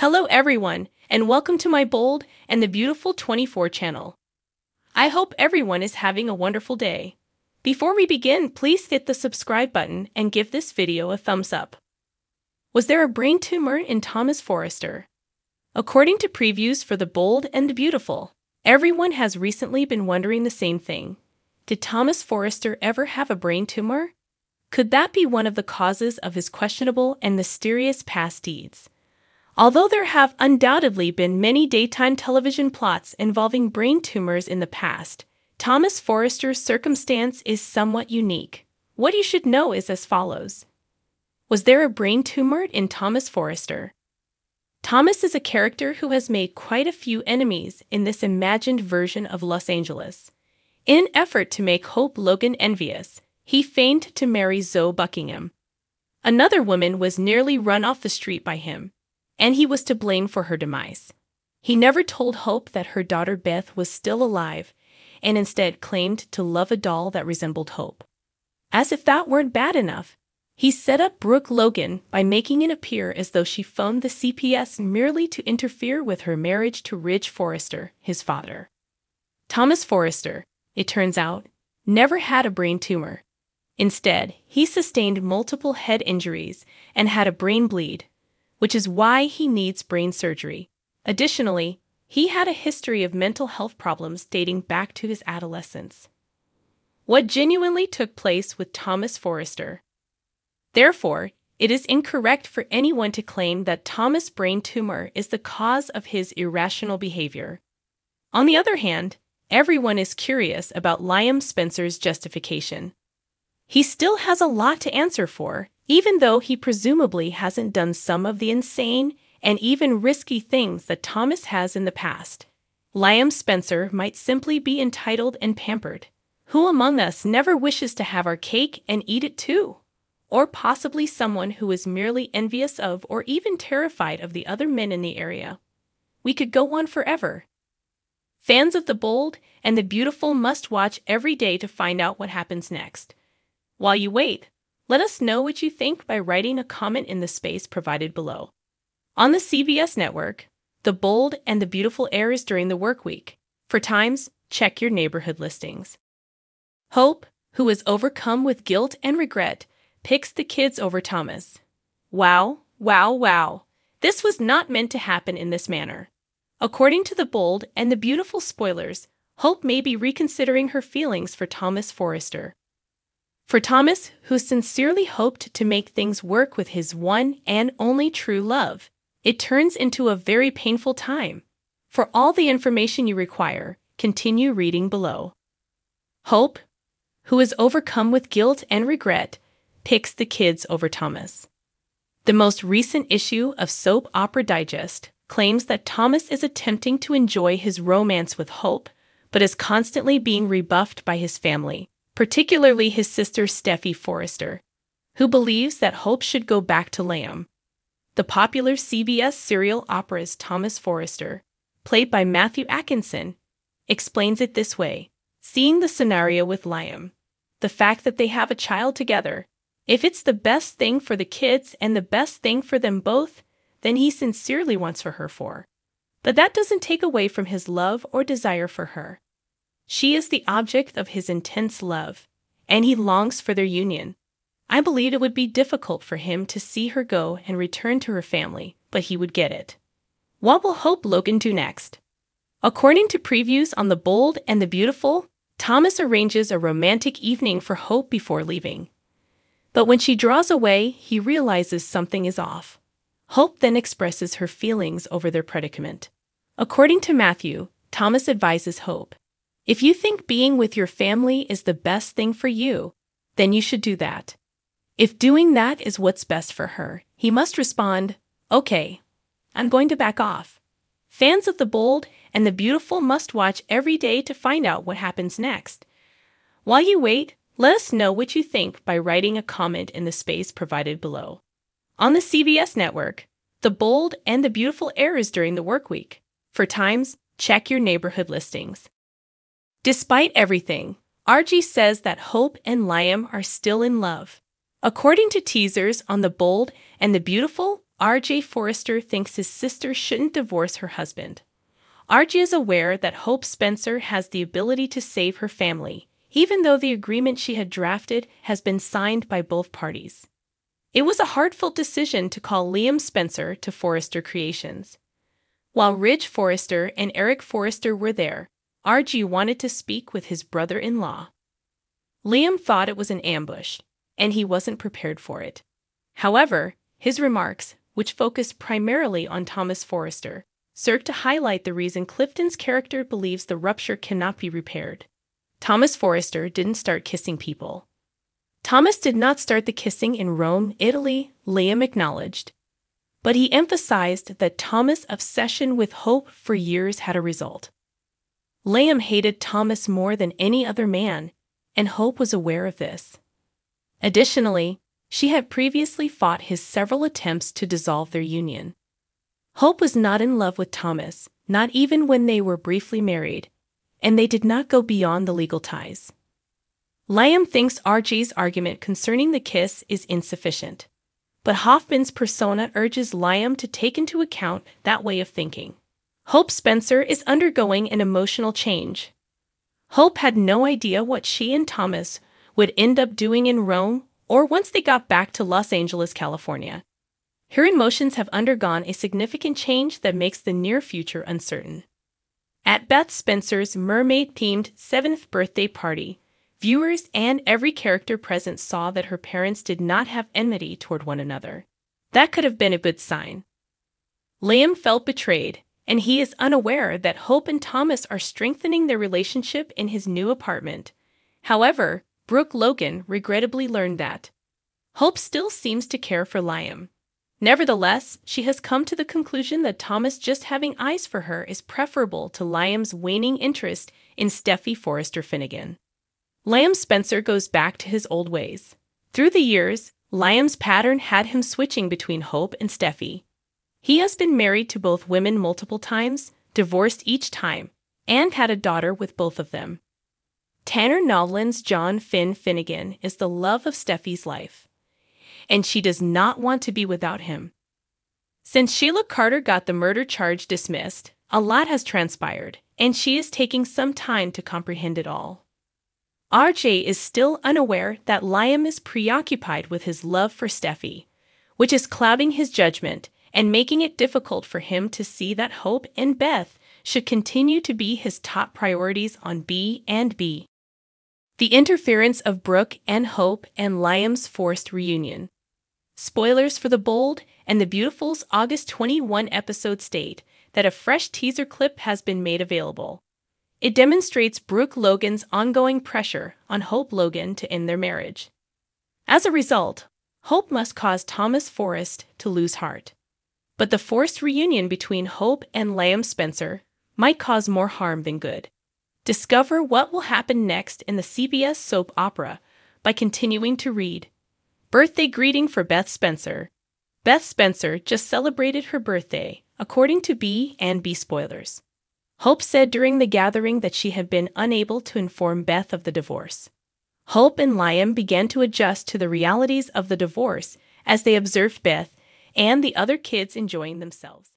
Hello everyone, and welcome to my bold and the beautiful 24 channel. I hope everyone is having a wonderful day. Before we begin, please hit the subscribe button and give this video a thumbs up. Was there a brain tumor in Thomas Forrester? According to previews for The Bold and the Beautiful, everyone has recently been wondering the same thing. Did Thomas Forrester ever have a brain tumor? Could that be one of the causes of his questionable and mysterious past deeds? Although there have undoubtedly been many daytime television plots involving brain tumors in the past, Thomas Forrester's circumstance is somewhat unique. What you should know is as follows Was there a brain tumor in Thomas Forrester? Thomas is a character who has made quite a few enemies in this imagined version of Los Angeles. In an effort to make Hope Logan envious, he feigned to marry Zoe Buckingham. Another woman was nearly run off the street by him, and he was to blame for her demise. He never told Hope that her daughter Beth was still alive, and instead claimed to love a doll that resembled Hope. As if that weren't bad enough, he set up Brooke Logan by making it appear as though she phoned the CPS merely to interfere with her marriage to Ridge Forrester, his father. Thomas Forrester, it turns out, never had a brain tumor. Instead, he sustained multiple head injuries and had a brain bleed, which is why he needs brain surgery. Additionally, he had a history of mental health problems dating back to his adolescence. What genuinely took place with Thomas Forrester? Therefore, it is incorrect for anyone to claim that Thomas' brain tumor is the cause of his irrational behavior. On the other hand, everyone is curious about Liam Spencer's justification. He still has a lot to answer for, even though he presumably hasn't done some of the insane and even risky things that Thomas has in the past. Liam Spencer might simply be entitled and pampered. Who among us never wishes to have our cake and eat it too? Or possibly someone who is merely envious of or even terrified of the other men in the area. We could go on forever. Fans of the bold and the beautiful must watch every day to find out what happens next. While you wait, let us know what you think by writing a comment in the space provided below. On the CBS network, The Bold and the Beautiful airs during the work week. For times, check your neighborhood listings. Hope, who is overcome with guilt and regret, picks the kids over Thomas. Wow, wow, wow. This was not meant to happen in this manner. According to The Bold and the Beautiful spoilers, Hope may be reconsidering her feelings for Thomas Forrester. For Thomas, who sincerely hoped to make things work with his one and only true love, it turns into a very painful time. For all the information you require, continue reading below. Hope, who is overcome with guilt and regret, picks the kids over Thomas. The most recent issue of Soap Opera Digest claims that Thomas is attempting to enjoy his romance with Hope, but is constantly being rebuffed by his family particularly his sister Steffy Forrester, who believes that Hope should go back to Liam. The popular CBS serial opera's Thomas Forrester, played by Matthew Atkinson, explains it this way Seeing the scenario with Liam, the fact that they have a child together, if it's the best thing for the kids and the best thing for them both, then he sincerely wants for her for. But that doesn't take away from his love or desire for her. She is the object of his intense love, and he longs for their union. I believe it would be difficult for him to see her go and return to her family, but he would get it. What will Hope Logan do next? According to previews on The Bold and the Beautiful, Thomas arranges a romantic evening for Hope before leaving. But when she draws away, he realizes something is off. Hope then expresses her feelings over their predicament. According to Matthew, Thomas advises Hope if you think being with your family is the best thing for you, then you should do that. If doing that is what's best for her, he must respond, Okay, I'm going to back off. Fans of the bold and the beautiful must watch every day to find out what happens next. While you wait, let us know what you think by writing a comment in the space provided below. On the CBS network, The Bold and the Beautiful airs during the work week. For times, check your neighborhood listings. Despite everything, Archie says that Hope and Liam are still in love. According to teasers on The Bold and the Beautiful, R.J. Forrester thinks his sister shouldn't divorce her husband. R.J. is aware that Hope Spencer has the ability to save her family, even though the agreement she had drafted has been signed by both parties. It was a heartfelt decision to call Liam Spencer to Forrester Creations. While Ridge Forrester and Eric Forrester were there, RG wanted to speak with his brother in law. Liam thought it was an ambush, and he wasn't prepared for it. However, his remarks, which focused primarily on Thomas Forrester, served to highlight the reason Clifton's character believes the rupture cannot be repaired. Thomas Forrester didn't start kissing people. Thomas did not start the kissing in Rome, Italy, Liam acknowledged. But he emphasized that Thomas' obsession with hope for years had a result. Liam hated Thomas more than any other man, and Hope was aware of this. Additionally, she had previously fought his several attempts to dissolve their union. Hope was not in love with Thomas, not even when they were briefly married, and they did not go beyond the legal ties. Liam thinks RG's argument concerning the kiss is insufficient, but Hoffman's persona urges Liam to take into account that way of thinking. Hope Spencer is undergoing an emotional change. Hope had no idea what she and Thomas would end up doing in Rome or once they got back to Los Angeles, California. Her emotions have undergone a significant change that makes the near future uncertain. At Beth Spencer's mermaid themed seventh birthday party, viewers and every character present saw that her parents did not have enmity toward one another. That could have been a good sign. Liam felt betrayed and he is unaware that Hope and Thomas are strengthening their relationship in his new apartment. However, Brooke Logan regrettably learned that Hope still seems to care for Liam. Nevertheless, she has come to the conclusion that Thomas just having eyes for her is preferable to Liam's waning interest in Steffy Forrester Finnegan. Liam Spencer goes back to his old ways. Through the years, Liam's pattern had him switching between Hope and Steffy. He has been married to both women multiple times, divorced each time, and had a daughter with both of them. Tanner Novlan's John Finn Finnegan is the love of Steffy's life, and she does not want to be without him. Since Sheila Carter got the murder charge dismissed, a lot has transpired, and she is taking some time to comprehend it all. RJ is still unaware that Liam is preoccupied with his love for Steffy, which is clouding his judgment and making it difficult for him to see that Hope and Beth should continue to be his top priorities on B and B. The interference of Brooke and Hope and Liam's forced reunion. Spoilers for The Bold and The Beautiful's August 21 episode state that a fresh teaser clip has been made available. It demonstrates Brooke Logan's ongoing pressure on Hope Logan to end their marriage. As a result, Hope must cause Thomas Forrest to lose heart. But the forced reunion between Hope and Liam Spencer might cause more harm than good. Discover what will happen next in the CBS soap opera by continuing to read. Birthday greeting for Beth Spencer. Beth Spencer just celebrated her birthday, according to B and B spoilers. Hope said during the gathering that she had been unable to inform Beth of the divorce. Hope and Liam began to adjust to the realities of the divorce as they observed Beth and the other kids enjoying themselves.